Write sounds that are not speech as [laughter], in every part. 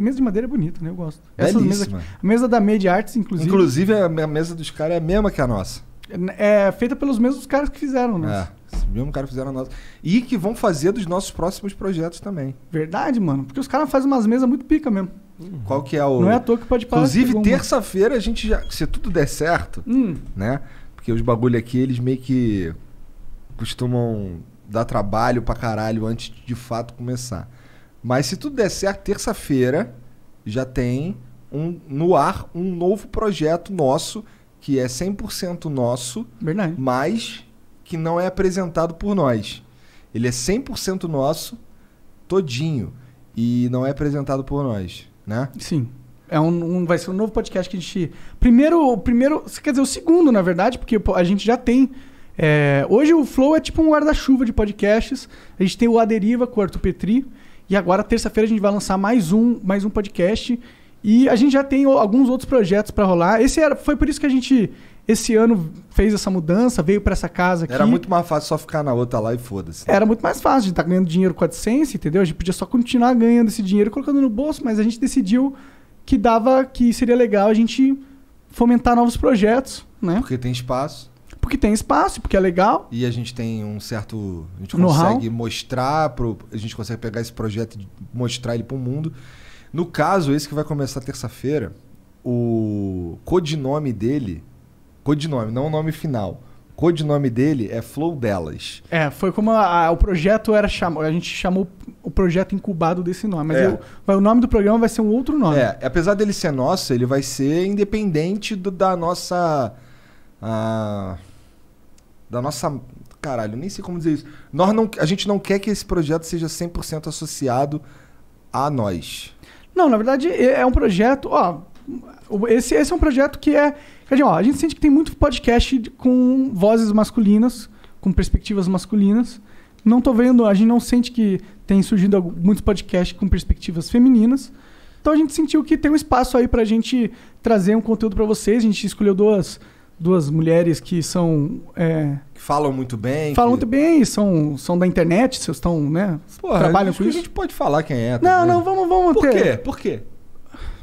Mesa de madeira é bonita, né? Eu gosto. Belíssima. aqui- a mesa da Made Arts, inclusive, Inclusive, a mesa dos caras é a mesma que a nossa. é feita pelos mesmos caras que fizeram, né? É, esse mesmo cara fizeram a nossa. E que vão fazer dos nossos próximos projetos também. Verdade, mano. Porque os caras fazem umas mesas muito pica mesmo. Qual que é o. Não é à toa que pode parar. Inclusive, terça-feira a gente já. Se tudo der certo, Hum, né? Porque os bagulho aqui, eles meio que costumam dar trabalho pra caralho antes de de fato começar. Mas se tudo der certo, terça-feira já tem um, no ar um novo projeto nosso, que é 100% nosso, verdade. mas que não é apresentado por nós. Ele é 100% nosso, todinho, e não é apresentado por nós, né? Sim. É um, um- vai ser um novo podcast que a gente. Primeiro, o primeiro. Quer dizer, o segundo, na verdade, porque a gente já tem. é, hoje o Flow é tipo um guarda-chuva de podcasts. A gente tem o A Deriva com o Arthur Petri. E agora, terça-feira, a gente vai lançar mais um, mais um podcast. E a gente já tem alguns outros projetos pra rolar. Esse era, foi por isso que a gente, esse ano, fez essa mudança, veio pra essa casa aqui. Era muito mais fácil só ficar na outra lá e foda-se. Era muito mais fácil, a gente tá ganhando dinheiro com a AdSense, entendeu? A gente podia só continuar ganhando esse dinheiro e colocando no bolso, mas a gente decidiu que dava, que seria legal a gente fomentar novos projetos, né? Porque tem espaço. Porque tem espaço, porque é legal. E a gente tem um certo. A gente consegue mostrar, pro, a gente consegue pegar esse projeto e mostrar ele pro mundo. No caso, esse que vai começar terça-feira, o codinome dele. Codinome, não o nome final. O codinome dele é Flow Delas. É, foi como a- a- o projeto era chamado. A gente chamou o projeto incubado desse nome. Mas É. eu- vai- o nome do programa vai ser um outro nome. É, apesar dele ser nosso, ele vai ser independente do- da nossa. Da nossa. Caralho, nem sei como dizer isso. Nós não, a gente não quer que esse projeto seja 100% associado a nós. Não, na verdade é é um projeto. Ó, esse, esse é um projeto que é. Quer dizer, ó, a gente sente que tem muito podcast com vozes masculinas, com perspectivas masculinas. Não tô vendo, a gente não sente que tem surgido muitos podcasts com perspectivas femininas. Então a gente sentiu que tem um espaço aí pra gente trazer um conteúdo pra vocês. A gente escolheu duas, duas mulheres que são. é, Que falam muito bem. falam que... muito bem, são, são da internet, vocês estão, né? Porra, trabalham acho com que isso. A gente pode falar quem é. Não, também. não, vamos, vamos Por ter- quê? Por quê?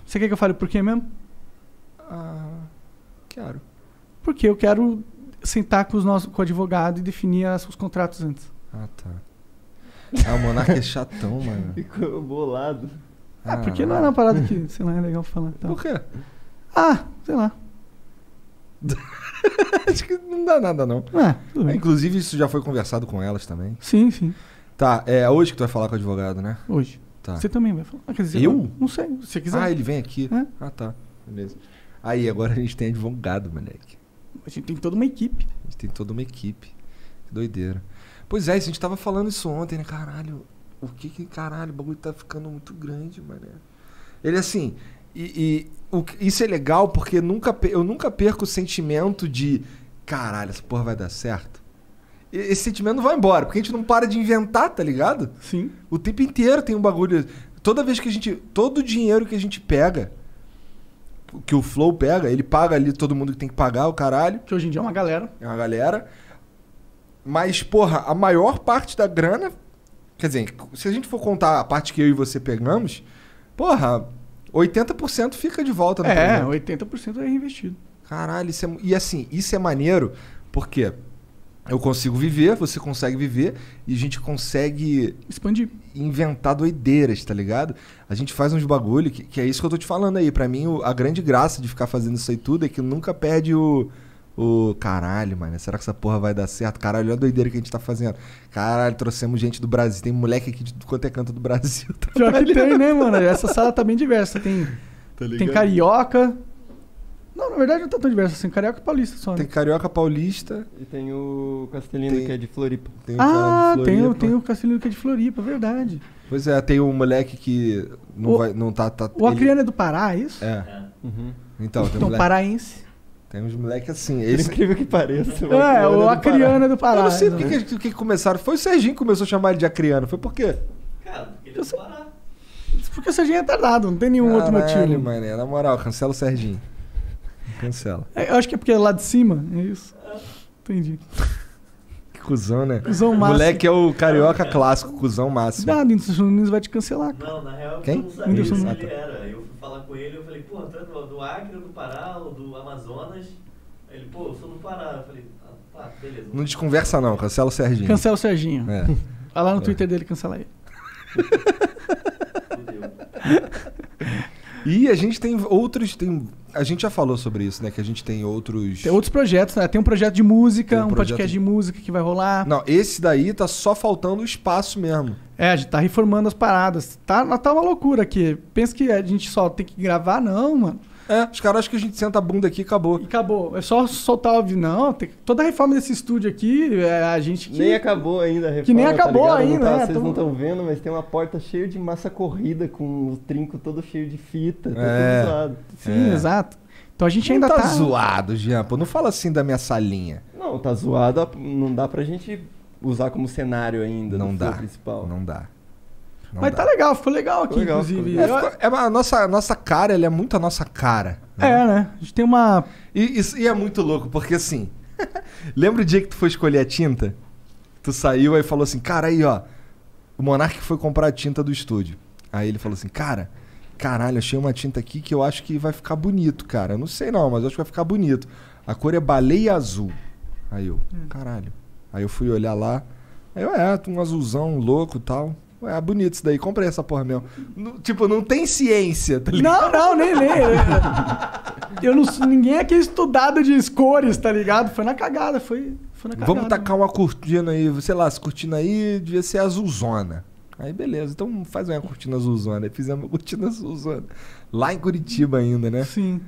Você quer que eu fale por quê mesmo? Ah, quero. Porque eu quero sentar com, os nossos, com o advogado e definir as- os contratos antes. Ah, tá. Ah, o Monarca é chatão, [laughs] mano. Ficou bolado. Ah, porque não é uma parada que, sei lá, é legal falar. Então. Por quê? Ah, sei lá. [laughs] Acho que não dá nada, não. É, tudo bem. Inclusive, isso já foi conversado com elas também. Sim, sim. Tá, é hoje que tu vai falar com o advogado, né? Hoje. Tá. Você também vai falar. Ah, quer dizer, Eu? Não sei, se você quiser. Ah, ele vem aqui. É. Ah, tá. Beleza. Aí, agora a gente tem advogado, moleque. A gente tem toda uma equipe. A gente tem toda uma equipe. Que doideira. Pois é, a gente tava falando isso ontem, né? Caralho, o que que. Caralho, o bagulho tá ficando muito grande, mano. Ele assim. E, e o isso é legal porque nunca, eu nunca perco o sentimento de. Caralho, essa porra vai dar certo. E- Esse sentimento não vai embora, porque a gente não para de inventar, tá ligado? Sim. O tempo inteiro tem um bagulho. Toda vez que a gente. Todo o dinheiro que a gente pega, que o Flow pega, ele paga ali todo mundo que tem que pagar, o caralho. Que hoje em dia é uma galera. É uma galera. Mas, porra, a maior parte da grana. Quer dizer, se a gente for contar a parte que eu e você pegamos, porra, 80% fica de volta no É, projeto. 80% é reinvestido. Caralho, isso é, e assim, isso é maneiro porque eu consigo viver, você consegue viver e a gente consegue Expandir. inventar doideiras, tá ligado? A gente faz uns bagulho que, que é isso que eu tô te falando aí. Pra mim, a grande graça de ficar fazendo isso aí tudo é que nunca perde o. O caralho, mano. Será que essa porra vai dar certo? Caralho, olha a doideira que a gente tá fazendo. Caralho, trouxemos gente do Brasil. Tem moleque aqui de quanto é canto do Brasil. [laughs] Tá Pior que tem, né, mano? Essa sala tá bem diversa. Tem, tem carioca. Não, na verdade não tá tão diversa assim. Carioca e paulista só. Né? Tem carioca paulista. E tem o Castelino, Tem- que é de Floripa. Tem o Ah, de tem, o- Floripa. tem o Castelino que é de Floripa, verdade. Pois é, tem o moleque que não O- vai. Não tá. tá O ele- Acriano é do Pará, é isso? É. Uhum. Então, tem, um Então, moleque, paraense. Tem uns moleques assim. Por Esse, incrível que pareça. É, o Acriano é do Pará. eu não sei por exatamente. que, que, que começaram. Foi o Serginho que começou a chamar ele de Acriano. Foi por quê? Cara, ele é do Pará. Porque o Serginho é tardado, não tem nenhum outro Caralho, motivo. Mané, na moral, cancela o Serginho. Cancela. É, Eu acho que é porque é lá de cima, é isso. Entendi. Cusão, né? Cusão máximo. Moleque é o carioca clássico, cuzão máximo. Cuidado, Whindersson Nunes vai te cancelar. cara. Não, na real, Quem? eu não sabia Whindersson Nunes. ele era. Com ele, eu falei, pô, tu é do, Acre, do Pará, ou do Amazonas? Aí ele, pô, eu sou do Pará. Eu falei, ah, tá, beleza. Não desconversa não, cancela o Serginho. Cancela o Serginho. É. [laughs] Vai lá no Twitter dele cancela ele. [laughs] Fudeu. E a gente tem outros. Tem, a gente já falou sobre isso, né? Que a gente tem outros. Tem outros projetos, né? Tem um projeto de música, Tem um um, projeto podcast de- de música que vai rolar. Não, esse daí tá só faltando o espaço mesmo. É, a gente tá reformando as paradas. Tá, tá uma loucura aqui. Pensa que a gente só tem que gravar, não, mano. É, os caras acham que a gente senta a bunda aqui e acabou. E acabou. É só soltar o vídeo. Não, tem- toda a reforma desse estúdio aqui, é a gente que... Nem acabou ainda a reforma, Que nem acabou tá ainda, Não tá- né? Vocês Tamo- não estão vendo, mas tem uma porta cheia de massa corrida, com o trinco todo cheio de fita, tá É. tudo zoado. Sim, É. exato. Então a gente Não ainda tá, tá... zoado, Jean. Pô, não fala assim da minha salinha. Não, tá zoado, não dá pra gente usar como cenário ainda Não dá. principal. Não dá. Não Mas dá. tá legal, ficou legal aqui, legal, inclusive. ficou É, ficou- é a nossa, nossa cara, ela é muito a nossa cara. né? É, né? A gente tem uma... E, isso- e é muito louco, porque assim. [laughs] lembra o dia que tu foi escolher a tinta? Tu saiu aí falou assim, cara, aí ó. O Monark foi comprar a tinta do estúdio. Aí ele falou assim, cara, caralho, achei uma tinta aqui que eu acho que vai ficar bonito, cara. Eu não sei não, mas eu acho que vai ficar bonito. A cor é baleia azul. Aí eu, caralho. Aí eu fui olhar lá. Aí eu, é, um azulzão louco e tal. Ué, é bonito isso daí, comprei essa porra mesmo. Não- tipo, não tem ciência, tá ligado? Não, não, nem, nem. Eu não ninguém aqui é estudado de cores, tá ligado? Foi na cagada, foi, foi na cagada. Vamos tacar uma cortina aí, sei lá, essa cortina aí devia ser azulzona. Aí beleza, então faz uma cortina azulzona. Aí fizemos uma cortina azulzona. Lá em Curitiba ainda, né? Sim.